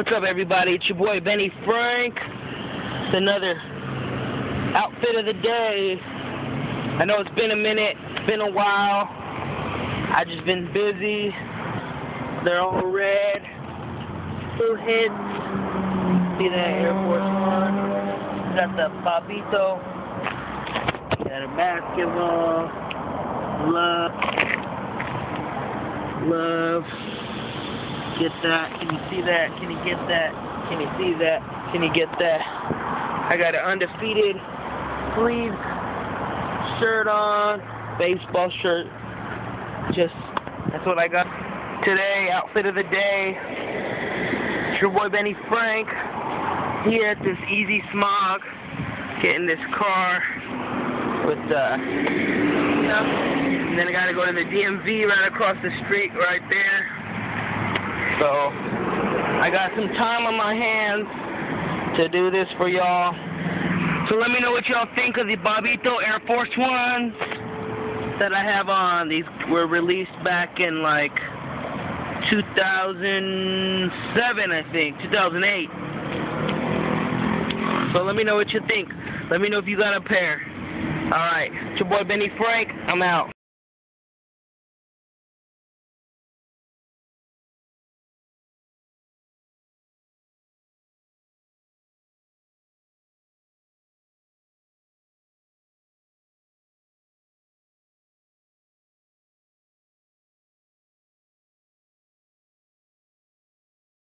What's up, everybody? It's your boy Benny Frank. It's another outfit of the day. I know it's been a minute, it's been a while. I just been busy. They're all red. Two hits. See that Air Force One? Got the Bobbito. Got a basketball. Love. Love. Get that. Can you see that? Can you get that? Can you see that? Can you get that? I got an undefeated sleeve shirt on. Baseball shirt. Just, that's what I got today. Outfit of the day. It's your boy Benny Frank. Here at this Easy Smog. Getting this car with, uh, and then I gotta go to the DMV right across the street right there. So I got some time on my hands to do this for y'all. So let me know what y'all think of the Bobbito Air Force Ones that I have on. These were released back in like 2007, I think, 2008. So let me know what you think. Let me know if you got a pair. Alright, it's your boy Benny Frank. I'm out.